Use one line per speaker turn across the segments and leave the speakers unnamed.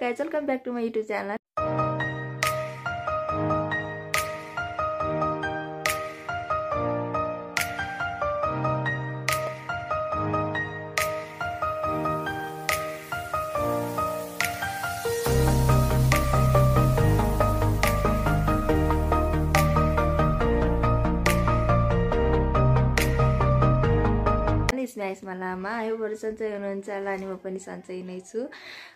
Guys welcome back to my YouTube channel स्म्यासमा लामा आयोबाट सन्चै हुनुहुन्छ होला अनि म पनि सन्चै नै छु।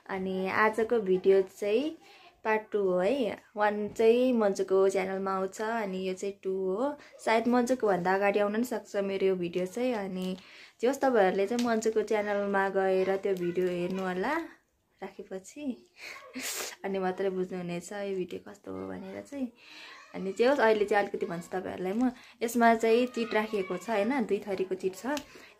अनि आजको भिडियो चाहिँ पार्ट टू हो है। वान चाहिँ मन्जुको च्यानलमा आउँछ अनि यो चाहिँ टू हो। सायद मन्जुको भन्दा अगाडि आउन पनि सक्छ मेरो यो भिडियो चाहिँ अनि जे होस् तपाईँहरूले चाहिँ मन्जुको च्यानलमा गएर त्यो भिडियो हेर्नु होला। राखेपछि। अनि मात्रै बुझ्नुहुनेछ यो भिडियो कस्तो हो भनेर चाहिँ। अनि जे होस् अहिले चाहिँ अलिकति भन्छु तपाईँहरूलाई म यसमा चाहिँ चिट राखिएको छ होइन? दुई थरीको चिट छ।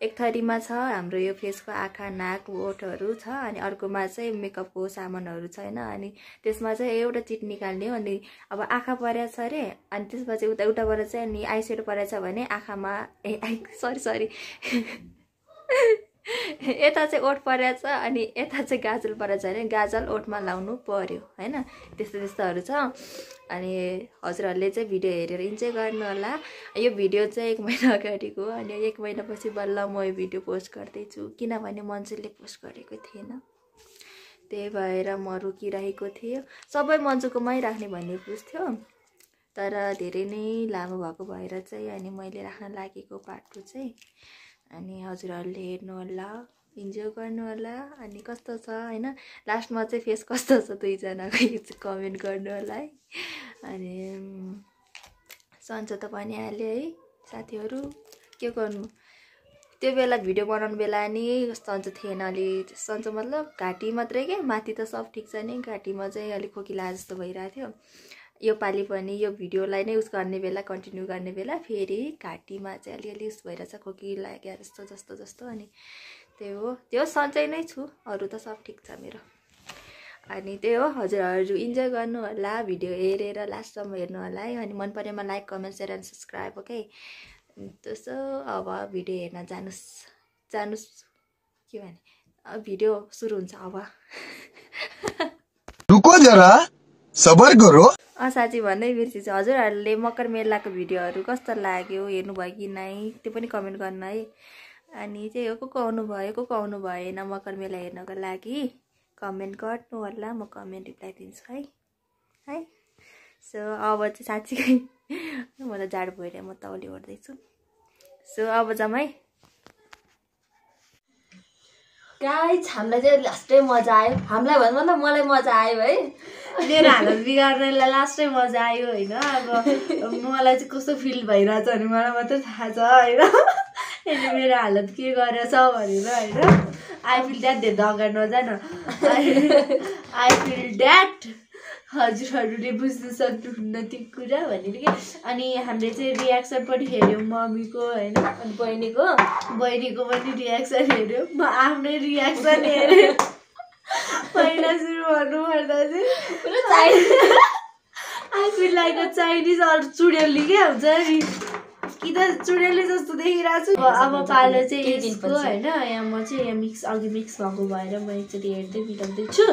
एक थरीमा छ हाम्रो यो फेसको आँखा नाक ओठहरू छ अनि अर्कोमा चाहिँ मेकअपको सामानहरू छ होइन? अनि त्यसमा चाहिँ एउटा चिट निकाल्ने हो अनि अब आँखा छ अरे अनि त्यसपछि उता उताबाट चाहिँ अनि आइसेडो छ भने आँखामा ए सरी सरी यता चाहिँ ओठ परेको छ अनि यता चाहिँ गाजल परेको छ भने गाजल ओठमा लाउनु पर्यो होइन? त्यस्तो त्यस्तोहरू छ। अनि हजुरहरूले चाहिँ भिडियो हेरेर इन्जोय गर्नु होला। यो भिडियो चाहिँ एक महिना अगाडिको अनि एक महिनापछि बल्ल म यो भिडियो पोस्ट गर्दैछु। किनभने मन्जुले पोस्ट गरेको थिएन। त्यही भएर म रोकिरहेको थिएँ। सबै मन्जुकोमै राख्ने भन्ने बुझ्थ्यो। तर धेरै नै लामो भएको भएर चाहिँ अनि मैले राख्न लागेको पार्ट टू चाहिँ अनि हजुरहरूले हेर्नु होला इन्जोय गर्नु होला अनि कस्तो छ होइन? लास्टमा चाहिँ फेस कस्तो छ दुईजनाको कमेन्ट गर्नु होला है। अनि सन्चो त भनिहाल्यो है साथीहरू। के गर्नु? त्यो बेला भिडियो बनाउनु बेला नि सन्चो थिएन अलि। सन्चो मतलब घाँटी मात्रै क्या माथि त सब ठिक छ नि। घाँटीमा चाहिँ अलिक खोकिला जस्तो भइरहेको थियो। यो पालि पनि यो भिडियोलाई नै उस गर्ने बेला कन्टिन्यू गर्ने बेला फेरि घाँटीमा चाहिँ अलिअलि उस भइरहेछ खोकी लाग्यो जस्तो जस्तो जस्तो अनि त्यही हो। त्यो सन्चै नै छु। अरू त सब ठिक छ मेरो। अनि त्यही हो हजुरहरू इन्जोय गर्नु होला भिडियो हेरेर लास्टसम्म हेर्नु होला है। अनि मन परेमा like comment share and subscribe okay? त्यसो अब भिडियो हेर्न जानुहोस् जानुहोस् के भने भिडियो सुरु हुन्छ अब।
रुको जरा सबर करो
साँच्ची भन्नै बिर्सिन्छ। हजुरहरूले मकर मेलाको भिडियोहरू कस्तो लाग्यो हेर्नुभयो कि नै त्यो पनि कमेन्ट गर्नु है। अनि चाहिँ हो को को आउनु भयो को को आउनु भएन मकर मेला हेर्नको लागि कमेन्ट गर्नु होला म कमेन्ट रिप्लाई दिन्छु है। है? सो अब चाहिँ साँच्चीकै म त जाडो भइरहेँ म तौली ओर्दैछु। सो अब जाउँ गाइस हामीलाई चाहिँ लास्टै मजा आयो। हामीलाई भन्नु मतलब मलाई मजा आयो है। मेरो हालत बिगार्नेलाई लास्टै मजा आयो होइन। अब मलाई चाहिँ कस्तो फिल भइरहेछ भने मलाई मात्रै थाहा छ होइन। यसले मेरो हालत के गरेछ भनेर होइन। आई फिल द्याट धेरै अगाडि नजान आई फिल द्याट हजुरहरूले बुझ्नु सक्नुहुन्न त्यो कुरा भनेर कि? अनि हामीले चाहिँ रियाक्सन पनि हेऱ्यौँ मम्मीको होइन? अनि बहिनीको। बहिनीको पनि रियाक्सन हेऱ्यौँ। म आफ्नै रियाक्सन हेरेँ। पहिला सुरु भन्नुपर्दा चाहिँ लाइक चाइनिज अरू चुडेली क्या हुन्छ नि? कि त चुडेली जस्तो देखिरहेको छु। अब पालो चाहिँ यसको होइन यहाँ म चाहिँ यहाँ मिक्स अघि मिक्स भएको भएर म एकचोटि हेर्दै मिलाउँदैछु।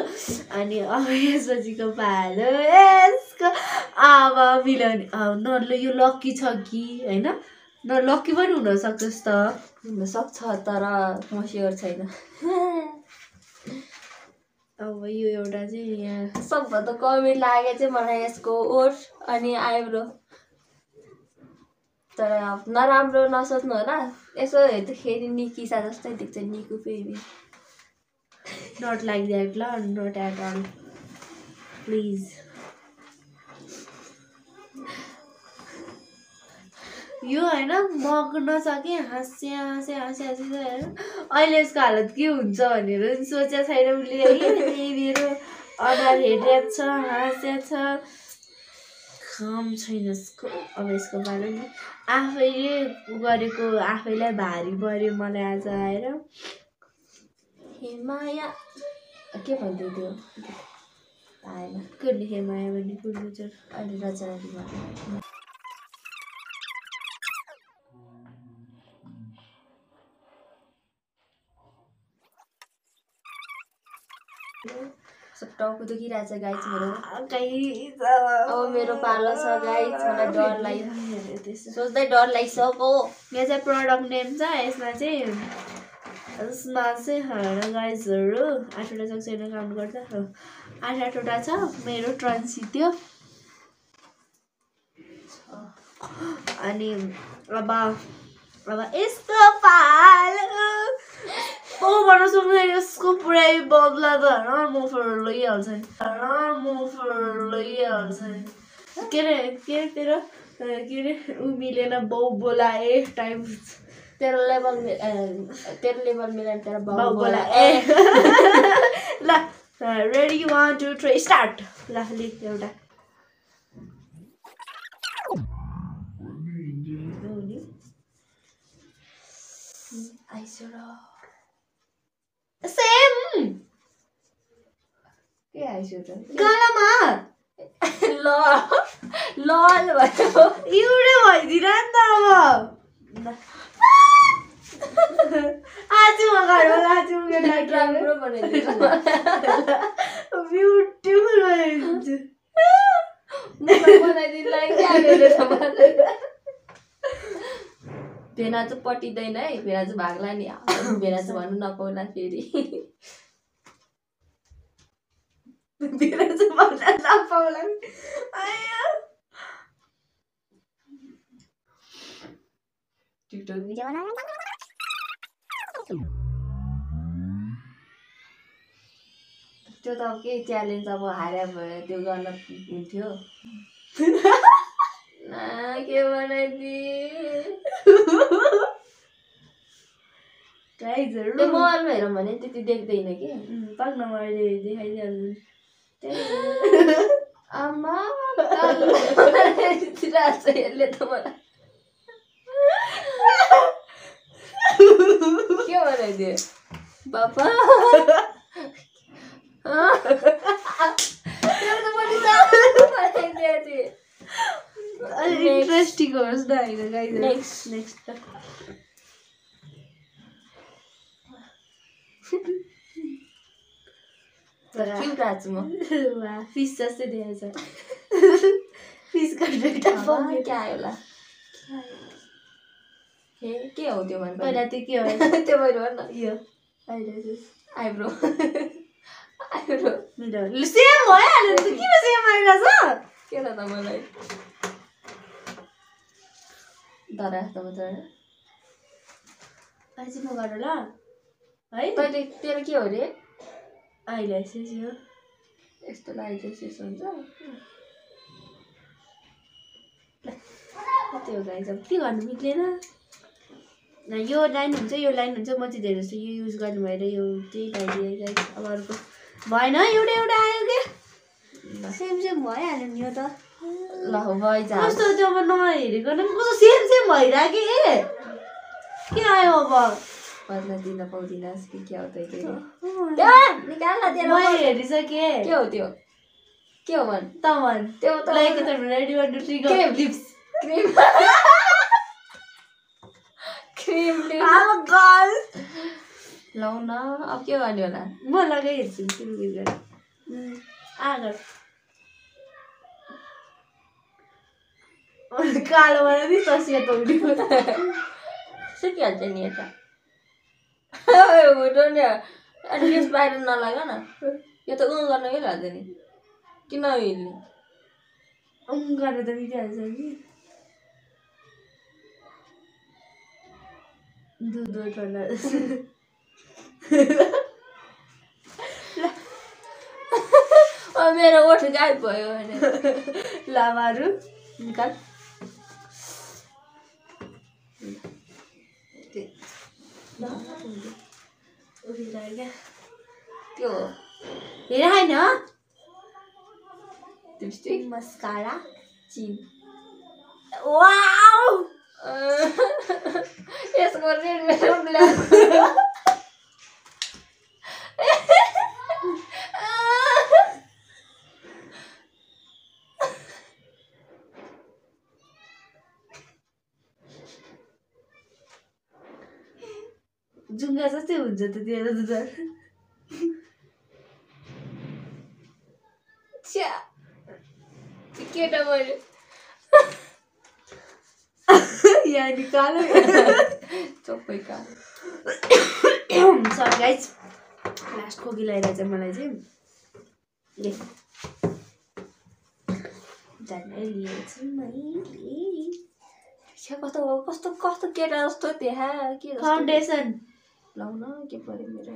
अनि अब यसपछिको पालो यसको अब मिलाउने न यो लक्की छ कि होइन? न लक्की पनि हुनसक्छ त हुनसक्छ तर म स्योर छैन। अब यो एउटा चाहिँ यहाँ सबभन्दा कमेन्ट लाग्यो चाहिँ मलाई यसको ओठ अनि आइब्रो। तर नराम्रो नसोच्नु होला। यसो हेर्दाखेरि निकिसा जस्तै देख्छ Niku baby not like that ल नट एट अल प्लिज यो होइन मग्न छ कि हाँस्या हाँस्या हाँस्या हाँस्या होइन अहिले यसको हालत के हुन्छ भनेर सोचेको छैन उसले। है मेरो अनुहार हेरिरहेको छ हाँस्या छ। काम छैन यसको अब यसको बारेमा। आफैले गरेको आफैलाई भारी पऱ्यो मलाई आज आएर। हेमाया के भन्दै थियो? आएन। कुर्ने हेमाया भन्ने कुर्नु चाहिँ अहिले रचनाले भन्नु
टाउको दुखिरहेछ गाइस मेरो अब मेरो पालो छ गाइस मलाई डर लाग्यो सोच्दै डर लागिसक्यो
यो चाहिँ प्रडक्ट नेम छ यसमा चाहिँ यसमा चाहिँ हेर गाइजहरू आठवटा सक्सेना काउन्ट गर्दा। हो, आठ आठवटा छ मेरो ट्रान्सित्यो अनि अब अब यस्तो पालो ओ भन्न सक्दैन यसको पुरै बदला त होइन मोफर लैहाल्छ होइन मोफर लैहाल्छ के अरे के अरे तेरो के अरे ऊ मिलेन बाउ बोलाए टाइम
तेरो लेभल तेरो लेभल मिलाएर तेरो
बाउ बोलाए
बोला
ल ready one two three start ल लेख एउटा सेम
के आइसक्यो त?
गालामा
ल ल भयो
एउटै भइदिएर नि त अब आज म आज
राम्रो बनाइदिनु
ब्युटिफुल बनाइदिन्छु
बनाइदिनु लागि भेना चाहिँ पटिँदैन है भेना चाहिँ भाग्ला नि। भेना चाहिँ भन्नु नपाउला फेरि।
मेरो चाहिँ भन्न नपाउला। आया।
टिकटक भिडियो त्यो त अब केही च्यालेन्ज अब हारे भयो त्यो गर्न हुन्थ्यो। के बनाइदिए
गाइजहरू
त्यो मोबाइलमा हेरौँ भने त्यति देख्दैन कि
पाक्न मैले देखाइदिइहाल्नु
आमा यसले त मलाई के बनाइदियो बनाइदियो
इन्ट्रेस्टिङ होस् न होइन गाइजहरू
Next.
नेक्स्ट
क्युट छु म
वा फिस जस्तै देखाएछ फिसको दुइटा
आमा,
पकेट
के आयो होला ए के हो त्यो मन?
पहिला त्यो के हो?
त्यो मैले भन न
यो अहिले
आइब्रो आइब्रो
सेम भइहाल्यो त किन सेम आइरहेछ
के त मलाई धरा त धरा
अझै म गर ल। है?
तैँले तेरो के हो रे?
अहिले चाहिँ यो
यस्तो शेष हुन्छ।
कति हो गाइज? अब के गर्नु मिल्दैन। न यो लाइन हुन्छ यो लाइन हुन्छ म चाहिँ धेरै जस्तो यो युज गर्नु भएर यो चाहिँ लगाइदिएँ अब अर्को। भएन एउटा एउटा आयो के? सेम सेम भइहाल्यो नि यो त।
ल हो भइजा
कस्तो त्यो अब नहेरेको नि? कस्तो सेम सेम भइरहेको के के आयो अब?
बदला दिन पाउँदिनस् कि क्या हो तेरो
हेरिसकेँ।
के हो त्यो? के हो भन्?
त भन्।
त्यो त
लाइक त रेडी वान टू थ्री
के?
लिप्स।
क्रिम। क्रिम
अब गर्ल।
लौ न। अब के गर्ने होला?
म लगाइहेर्छु तिमी गर आगर कालो ससिया तौडी
सुकिहाल्छ नि यता हुँदो नि अनि यस बाहिर नलाग न यो त उँ गर्न मिलिहाल्छ नि किन हिँड्ने
अँ गर्नु त मिलिहाल्छ नि दुध ठन्डा
मेरो ओठ गायब भयो भने
लामाहरू निकाल
त्यो
हेर होइन मस्कारा
चिन
वाउ
यसको रेड मेरो ब्ल्याक
जुङ्गा जस्तै हुन्छ त त्यो त
छ्या केटा मैले
यहाँ निकालो
चोपै का
सरी गाइज लास्ट खोकी लगाएर चाहिँ मलाई चाहिँ ले झन्डै लिएछु मैले
कस्तो कस्तो कस्तो केटा जस्तो त्यहाँ के
फाउन्डेसन
लाउन के पऱ्यो मेरो।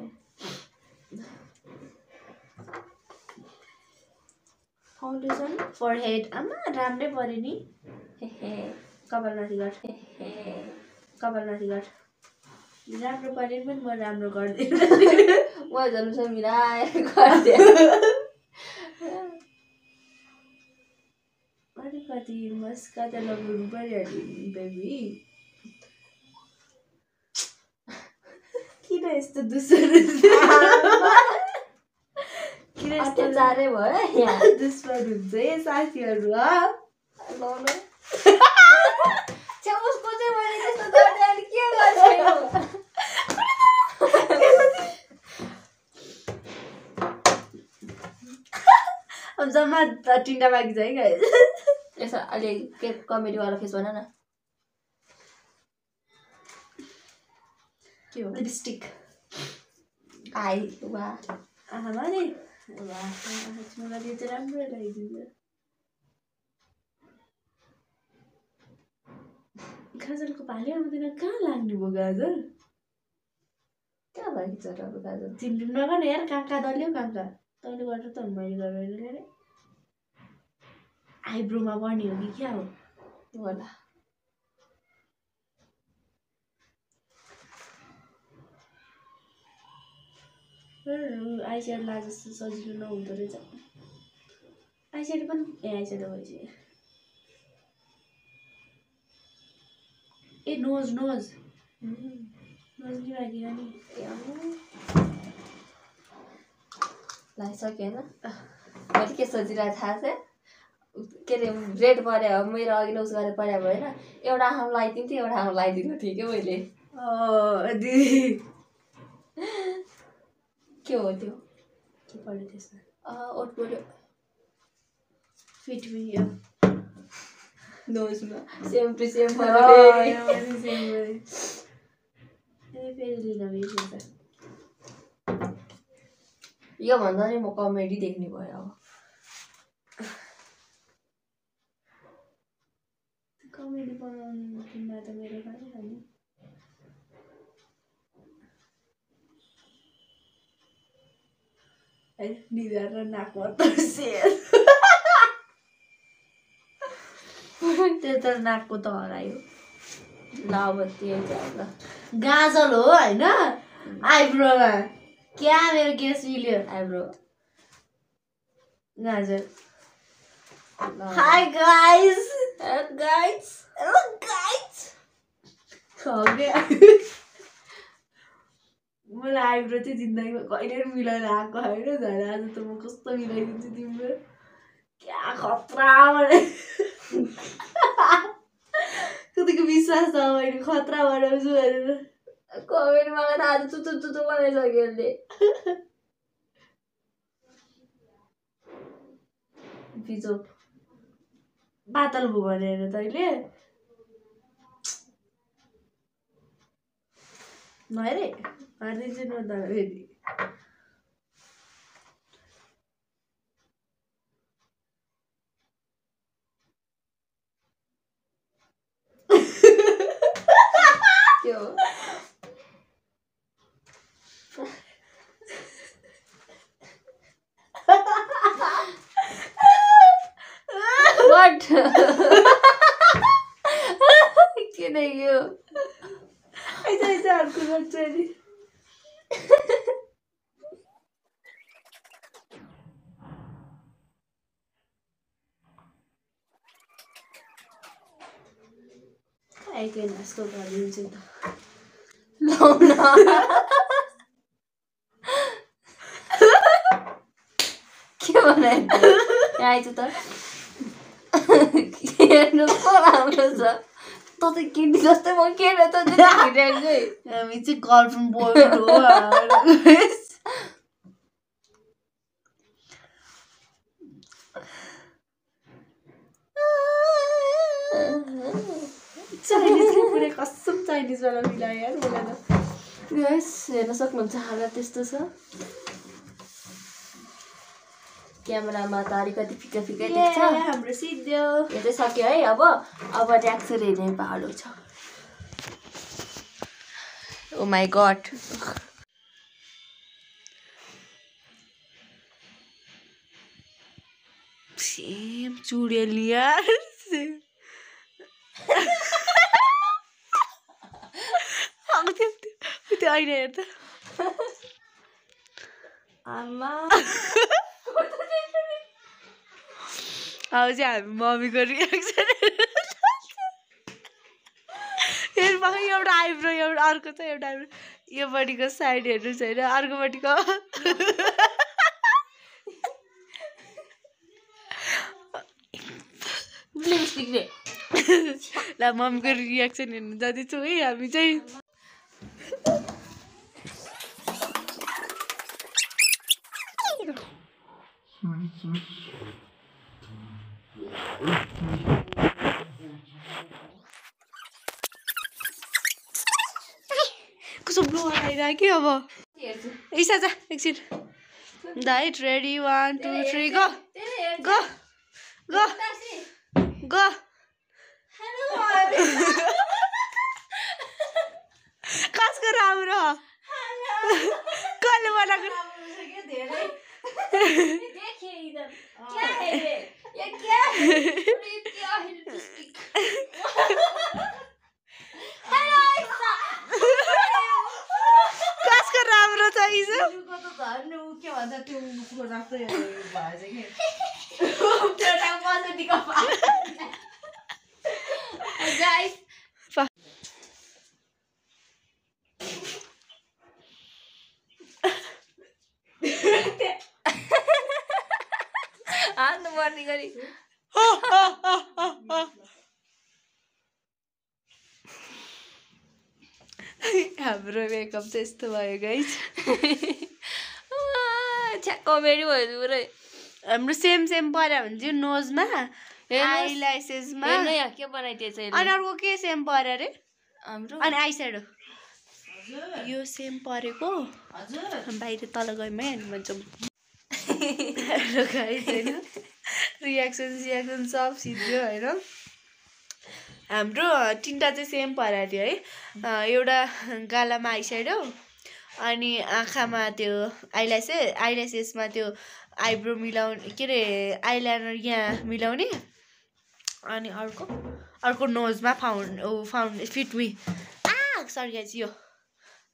फाउन्डेसन फर हेड आमा राम्रै पऱ्यो नि।
हे
कपालमाथि गठ।
हे
कपालमाथि गठ। राम्रो पऱ्यो पनि म राम्रो गर्दिनँ।
म झन् मिलाएर
अलिकति मस्का त लगाउनु पऱ्यो नि बेबी किन यस्तो किन यस्तो
भयो
दुश्मन हुन्छ है साथीहरू
उसको चाहिँ मैले त्यस्तो के गर्छु
जम्मा तिनवटा बाँकी छ है
यसो अलि के कमेडीवाला फेस भन न
के हो लिपस्टिक
आई वा
आमा नि मलाई यो चाहिँ राम्रो लगाइदिन्छ गाजरको पाले आउँदैन कहाँ लाग्ने भयो गाजर
कहाँ लागि छ अब गाजर
तिमीले नगर्ने यार कहाँ कहाँ दल्यो कहाँ कहाँ तैँले गरेर त मैले गरेर अरे आइब्रोमा पर्ने हो कि क्या हो
होला
आइसेड ला जस्तो सजिलो नहुँदो रहेछ। आइसेड पनि ए आइसेड भएपछि ए नोज नोज। नोज नि बाँकी नि
लगाइसकेँ होइन? मैले के सोचिरहेको थाहा छ? के अरे रेड पऱ्यो मेरो अघि उस गरेर पऱ्यो होइन। एउटा आँखा लगाइदिन्थेँ एउटा आँखा लगाइदिनु थिएँ क्या मैले।
दिदी।
के हो त्यो?
के पऱ्यो त्यसमा?
ओठ पऱ्यो।
फिट भयो
नोजमा। सेम टु सेम
फेरि। लिन बिर्सिन्छ
यो भन्दा नि म कमेडी देख्ने भयो अब।
कमेडी बनाउनु त मेरो पनि हो नि? है नाकमा तर्सिएर त्यो त नाकको त हरायो
ल अब त्यही ल
गाजल हो होइन आइब्रोमा क्या मेरो केस मिल्यो
आइब्रो
गाजल हाई गाइस
गाइस
गाइस मलाई आइब्रो चाहिँ जिन्दगीमा कहिले पनि मिलाएर आएको होइन झन् आज त म कस्तो मिलाइदिन्छु तिम्रो? क्या खतरा कतिको विश्वास छ मैले खतरा बनाउँछु भनेर।
मलाई थाहा छ चुचु चुचु बनाइसक्यो यसले बिजोक
पातल भयो भनेर तैँले नहेरे हारिदिन्छु न त फेरि
त्यो वाट किन यो
ऐसा ऐसा अर्को गर्छु अनि नास्तो गरिदिन्छु
लाउन के आइज त हेर्नु राम्रो छ त त किन्ने जस्तै म है
हामी चाहिँ गर्लफ्रेन्ड हो हामीहरू। चाइनिज पुरै कसम चाइनिजवाला मिलायो यार मलाई त हेर्न सक्नुहुन्छ हालत त्यस्तो छ
क्यामेरामा त अलिकति फिका फिकै देख्छ
हाम्रो
यो चाहिँ सक्यो है अब अब ट्याक्सर हेर्ने पालो छ ओ माई गड
सेम चुडेल यार सेम अब त्यो त्यो- अहिले हेर त
आमा
अब चाहिँ हामी मम्मीको रियाक्सन हेर मलाई एउटा आइब्रो एउटा अर्को छ एउटा आइब्रो योपट्टिको साइड हेर्नु छैन अर्कोपट्टिको ल मम्मीको रियाक्सन हेर्नु जाँदैछौँ है हामी चाहिँ कस्तो ब्लो आइरहेको अब
हेर्छु
इसा जा एकछिन दाइट ready one two three go go go go कसको राम्रो कसले बनाएको
देखे इधर क्या है ये ये क्या है अरे क्या है लिपस्टिक हेलो आइसा
कसको राम्रो छ इसा
एउटा मजदीको गाइस पर्ने गरी।
हाम्रो मेकअप चाहिँ यस्तो भयो गाइज
छ्या कमेडी भयो पुरै
हाम्रो सेम सेम पऱ्यो भने चाहिँ नोजमा। आइलाइसेसमा
के बनाइदिएछ
अनि अर्को के सेम पऱ्यो अरे?
हाम्रो।
अनि आई स्याडो यो सेम परेको। बाहिर तल गएमै हामी भन्छौँ। हाम्रो गाइज होइन रियाक्सन सियाक्सन सब सिद्धो होइन? हाम्रो तिनवटा चाहिँ सेम थियो है। एउटा गालामा आइसाइडो अनि आँखामा त्यो आइल्यासेस आइल्यासेसमा त्यो आइब्रो मिलाउने के अरे आइलाइनर यहाँ मिलाउने। अनि अर्को अर्को नोजमा फाउन्ड फाउन्ड फिटमी आ सरी यो।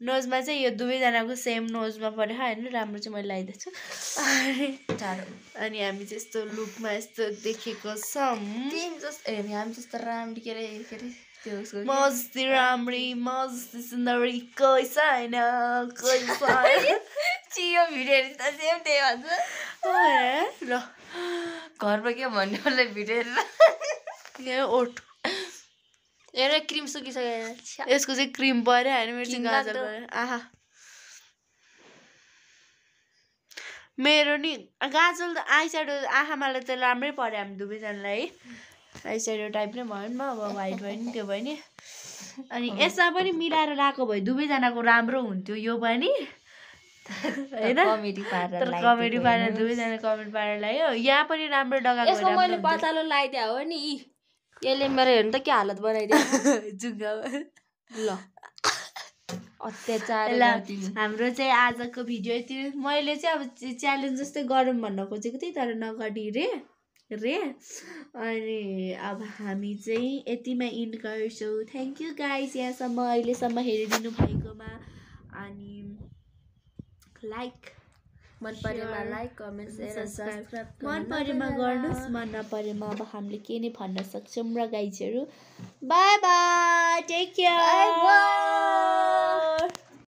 नोजमा चाहिँ यो दुवैजनाको सेम नोजमा पऱ्यो होइन राम्रो चाहिँ मैले लगाइदिएको छु अनि
टाढो
अनि हामी चाहिँ यस्तो लुकमा यस्तो देखेको छौँ
जस्तो हामी जस्तो राम्री के अरे के अरे त्यो
मस्ती राम्री मस्ती सुन्दरी कोही छैन कोही छैन
चियो भिडियोहरू त सेम त्यही भन्छ
ल
घरमा के भन्ने उसलाई भिडियो
ओठ
हेर क्रिम सुकिसक्यो।
यसको चाहिँ क्रिम पऱ्यो होइन मेरो चाहिँ गाजर। पऱ्यो आहा मेरो नि गाजल त आइस्याडो आँखामालाई त राम्रै पऱ्यो हामी दुवैजनालाई है आइस्याडो टाइप नै भयो नि म अब वाइट भयो नि त्यो भयो नि अनि यसमा पनि मिलाएर लगाएको भए दुवैजनाको राम्रो हुन्थ्यो यो पनि होइन
कमेडी पारेर
कमेडी पारेर। दुवैजना कमेडी पारेर लगायो यहाँ पनि राम्रो लगाएको
मैले। पातालो लगाइदिए हो नि। यसले मेरो हेर्नु त के हालत बनाइदियो?
जुङ्गामा
ल। अत्याचार
ल। हाम्रो चाहिँ आजको भिडियो यति मैले चाहिँ अब च्यालेन्ज जस्तै गरौँ भन्न खोजेको थिएँ तर नगरी रे रे। अनि अब हामी चाहिँ यतिमा इन्ड गर्छौँ। थ्याङ्क यू गाइस यहाँसम्म अहिलेसम्म हेरिदिनु भएकोमा। अनि लाइक
मन परेमा लाइक कमेन्ट सेयर सब्सक्राइब
मन परेमा गर्नुहोस् मन नपरेमा अब हामीले के नै भन्न सक्छौँ र गाइजहरू। Bye bye take care
bye